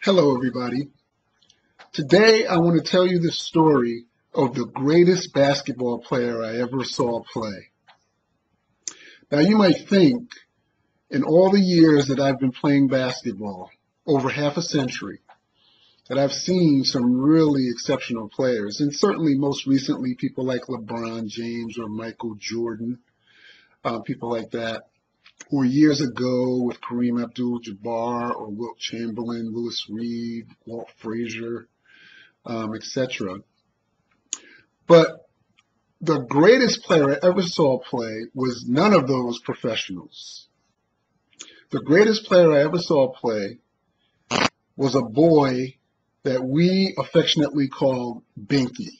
Hello, everybody. Today, I want to tell you the story of the greatest basketball player I ever saw play. Now, you might think, in all the years that I've been playing basketball, over half a century, that I've seen some really exceptional players, and certainly most recently people like LeBron James or Michael Jordan, uh, people like that or years ago with Kareem Abdul-Jabbar or Wilt Chamberlain, Willis Reed, Walt Frazier, um, etc. But the greatest player I ever saw play was none of those professionals. The greatest player I ever saw play was a boy that we affectionately called Binky.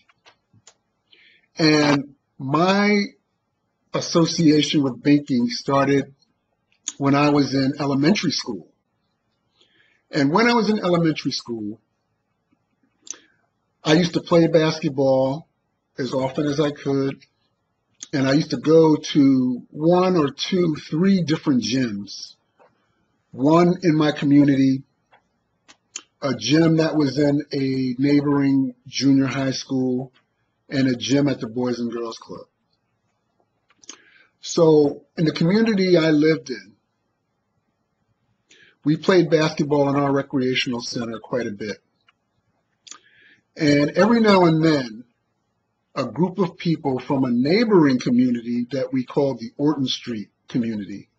And my association with Binky started when I was in elementary school. And when I was in elementary school, I used to play basketball as often as I could. And I used to go to one or two, three different gyms. One in my community, a gym that was in a neighboring junior high school, and a gym at the Boys and Girls Club. So in the community I lived in, we played basketball in our recreational center quite a bit. And every now and then, a group of people from a neighboring community that we called the Orton Street community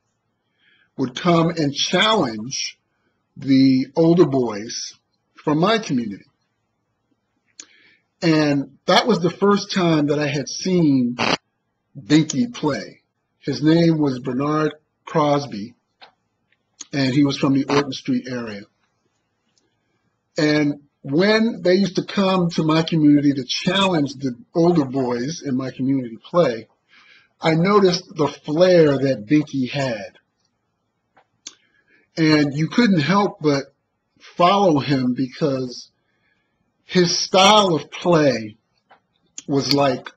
would come and challenge the older boys from my community. And that was the first time that I had seen Binky play. His name was Bernard Crosby, and he was from the Orton Street area. And when they used to come to my community to challenge the older boys in my community play, I noticed the flair that Binky had. And you couldn't help but follow him because his style of play was like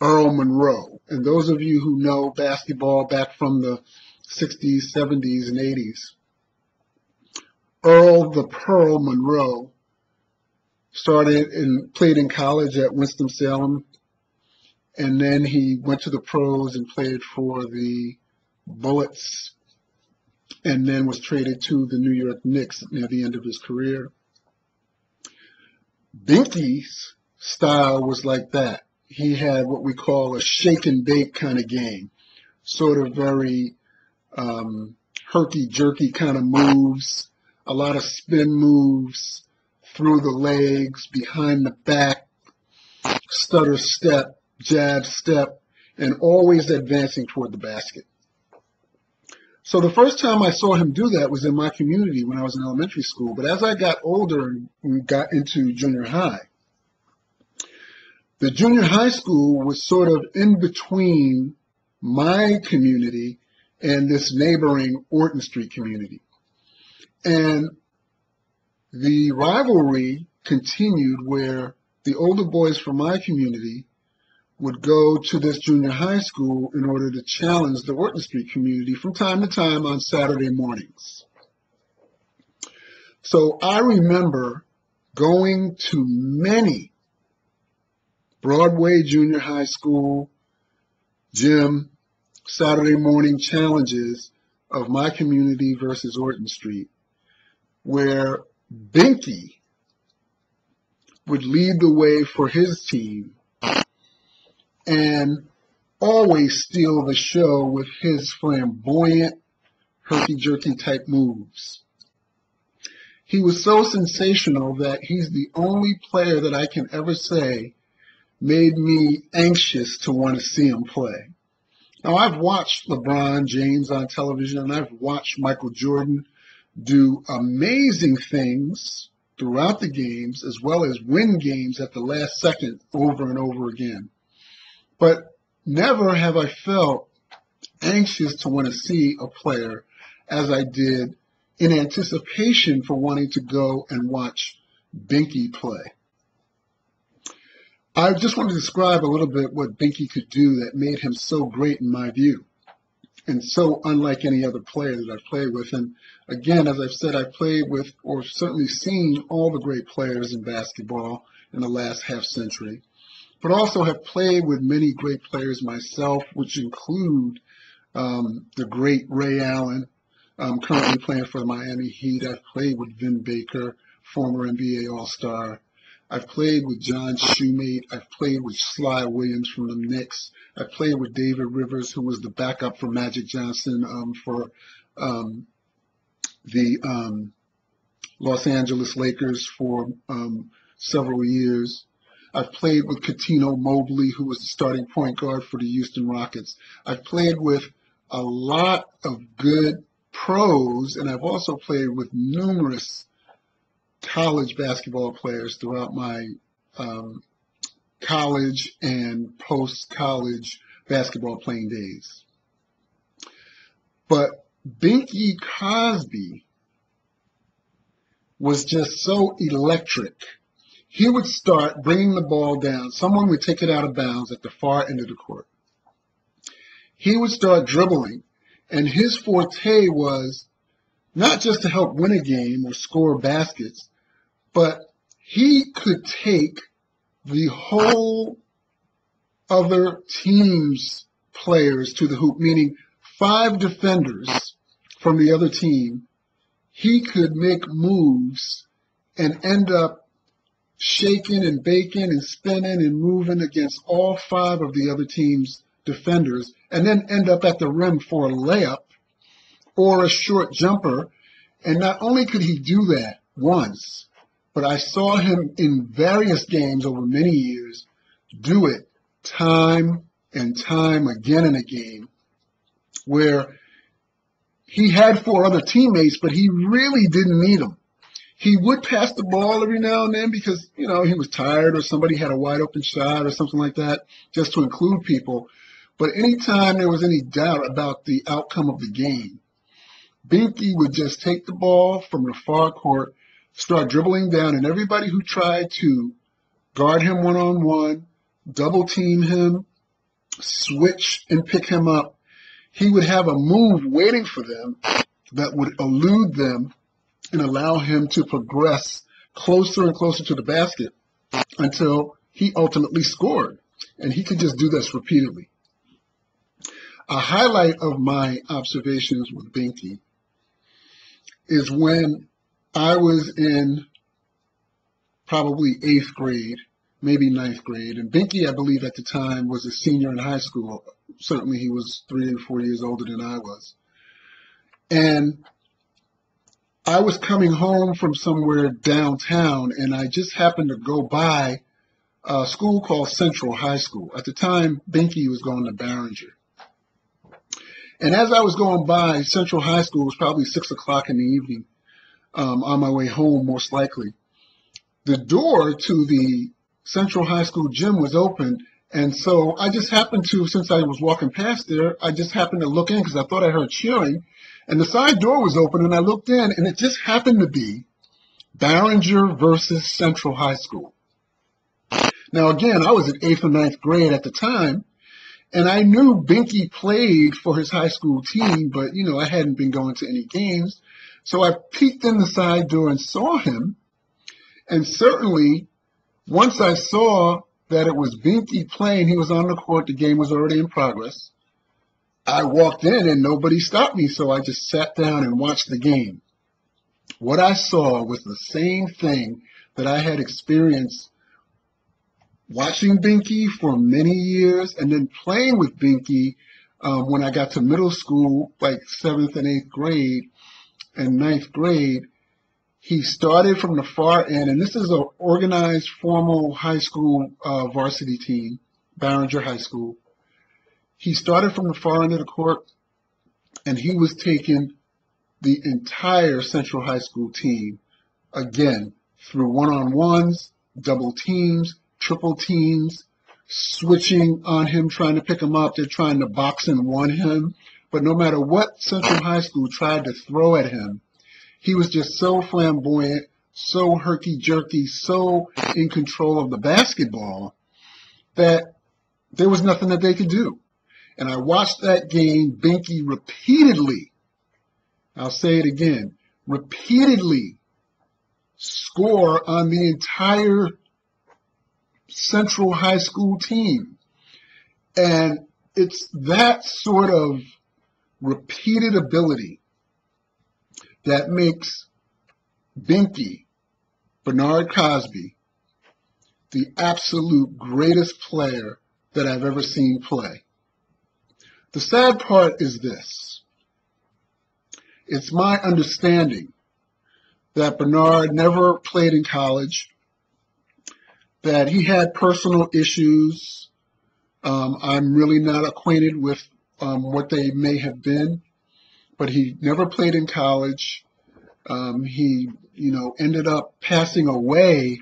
Earl Monroe. And those of you who know basketball back from the 60s, 70s, and 80s. Earl the Pearl Monroe started and played in college at Winston-Salem, and then he went to the pros and played for the Bullets, and then was traded to the New York Knicks near the end of his career. Binky's style was like that. He had what we call a shake and bake kind of game, sort of very um, herky jerky kind of moves, a lot of spin moves through the legs, behind the back, stutter step, jab step, and always advancing toward the basket. So the first time I saw him do that was in my community when I was in elementary school. But as I got older and got into junior high, the junior high school was sort of in between my community and this neighboring Orton Street community. And the rivalry continued where the older boys from my community would go to this junior high school in order to challenge the Orton Street community from time to time on Saturday mornings. So I remember going to many Broadway Junior High School gym Saturday morning challenges of my community versus Orton Street, where Binky would lead the way for his team and always steal the show with his flamboyant, herky-jerky type moves. He was so sensational that he's the only player that I can ever say made me anxious to want to see him play. Now, I've watched LeBron James on television and I've watched Michael Jordan do amazing things throughout the games as well as win games at the last second over and over again. But never have I felt anxious to want to see a player as I did in anticipation for wanting to go and watch Binky play. I just want to describe a little bit what Binky could do that made him so great in my view. and so unlike any other player that I've played with. And again, as I've said, I've played with or certainly seen all the great players in basketball in the last half century, but also have played with many great players myself, which include um, the great Ray Allen. I'm currently playing for the Miami Heat. I've played with Vin Baker, former NBA All-Star. I've played with John Shumate. I've played with Sly Williams from the Knicks. I played with David Rivers, who was the backup for Magic Johnson um, for um, the um, Los Angeles Lakers for um, several years. I've played with Cuttino Mobley, who was the starting point guard for the Houston Rockets. I've played with a lot of good pros, and I've also played with numerous college basketball players throughout my um, college and post college basketball playing days. But Binky Crosby was just so electric. He would start bringing the ball down. Someone would take it out of bounds at the far end of the court. He would start dribbling, and his forte was not just to help win a game or score baskets, but he could take the whole other team's players to the hoop, meaning five defenders from the other team, he could make moves and end up shaking and baking and spinning and moving against all five of the other team's defenders and then end up at the rim for a layup or a short jumper. And not only could he do that once, but I saw him in various games over many years do it time and time again in a game where he had four other teammates, but he really didn't need them. He would pass the ball every now and then because, you know, he was tired or somebody had a wide open shot or something like that, just to include people. But anytime there was any doubt about the outcome of the game, Binky would just take the ball from the far court, start dribbling down, and everybody who tried to guard him one on one, double team him, switch and pick him up, he would have a move waiting for them that would elude them and allow him to progress closer and closer to the basket until he ultimately scored. And he could just do this repeatedly. A highlight of my observations with Binky is when I was in probably eighth grade, maybe ninth grade, and Binky, I believe at the time, was a senior in high school. Certainly he was three or four years older than I was. And I was coming home from somewhere downtown, and I just happened to go by a school called Central High School. At the time, Binky was going to Barringer. And as I was going by Central High School, it was probably six o'clock in the evening, um, on my way home, most likely. The door to the Central High School gym was open, and so I just happened to, since I was walking past there, I just happened to look in because I thought I heard cheering, and the side door was open, and I looked in, and it just happened to be Barringer versus Central High School. Now, again, I was in eighth or ninth grade at the time, and I knew Binky played for his high school team, but you know, I hadn't been going to any games. So I peeked in the side door and saw him. And certainly once I saw that it was Binky playing, he was on the court, the game was already in progress. I walked in and nobody stopped me, so I just sat down and watched the game. What I saw was the same thing that I had experienced watching Binky for many years and then playing with Binky um, when I got to middle school, like seventh and eighth grade and ninth grade. He started from the far end, and this is an organized, formal high school uh, varsity team, Barringer High School. He started from the far end of the court, and he was taking the entire Central High School team again through one-on-ones, double teams, triple teams, switching on him, trying to pick him up. They're trying to box and one him. But no matter what Central High School tried to throw at him, he was just so flamboyant, so herky jerky, so in control of the basketball that there was nothing that they could do. And I watched that game, Binky repeatedly, I'll say it again, repeatedly score on the entire Central High School team. And it's that sort of repeated ability that makes Binky, Bernard Crosby, the absolute greatest player that I've ever seen play. The sad part is this. It's my understanding that Bernard never played in college, that he had personal issues. Um, I'm really not acquainted with um, what they may have been, but he never played in college. Um, he, you know, ended up passing away.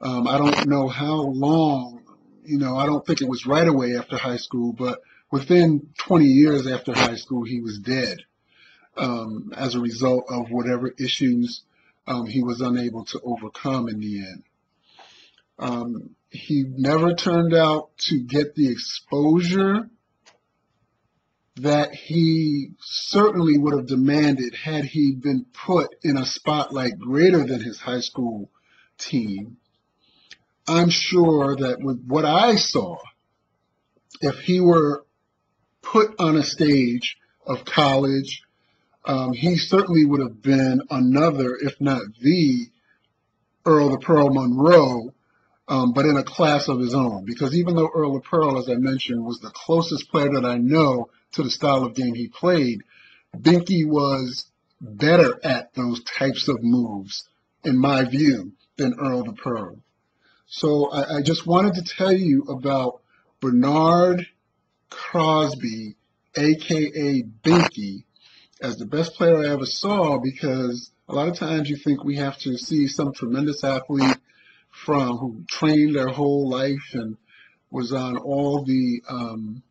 Um, I don't know how long, you know, I don't think it was right away after high school, but within 20 years after high school, he was dead um, as a result of whatever issues um, he was unable to overcome in the end. Um, he never turned out to get the exposure that he certainly would have demanded had he been put in a spotlight greater than his high school team. I'm sure that with what I saw, if he were put on a stage of college, um, he certainly would have been another, if not the Earl the Pearl Monroe, um, but in a class of his own. Because even though Earl the Pearl, as I mentioned, was the closest player that I know to the style of game he played, Binky was better at those types of moves, in my view, than Earl the Pearl. So I, I just wanted to tell you about Bernard Crosby, aka Binky, as the best player I ever saw because a lot of times you think we have to see some tremendous athlete from who trained their whole life and was on all the um,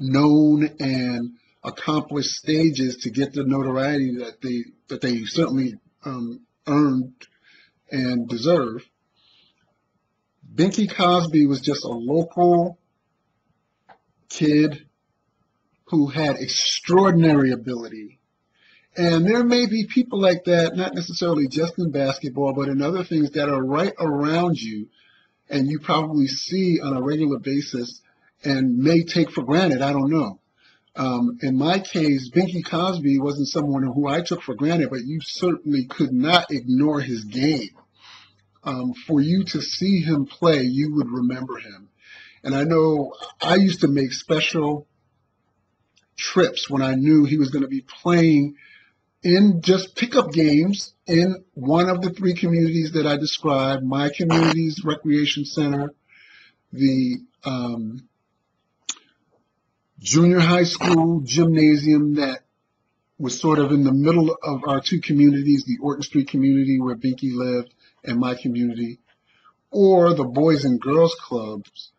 known and accomplished stages to get the notoriety that they that they certainly um, earned and deserve. Binky Crosby was just a local kid who had extraordinary ability. And there may be people like that, not necessarily just in basketball, but in other things that are right around you and you probably see on a regular basis and may take for granted. I don't know. Um, in my case, Binky Crosby wasn't someone who I took for granted, but you certainly could not ignore his game. Um, for you to see him play, you would remember him. And I know I used to make special trips when I knew he was going to be playing in just pickup games in one of the three communities that I described my community's recreation center, the um, junior high school gymnasium that was sort of in the middle of our two communities, the Orton Street community where Binky lived and my community, or the Boys and Girls Clubs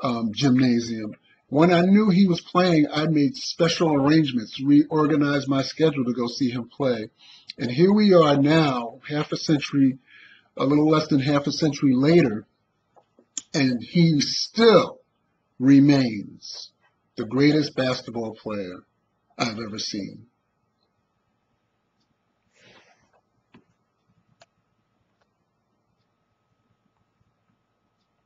um, gymnasium. When I knew he was playing, I made special arrangements, reorganized my schedule to go see him play. And here we are now, half a century, a little less than half a century later, and he still remains the greatest basketball player I've ever seen.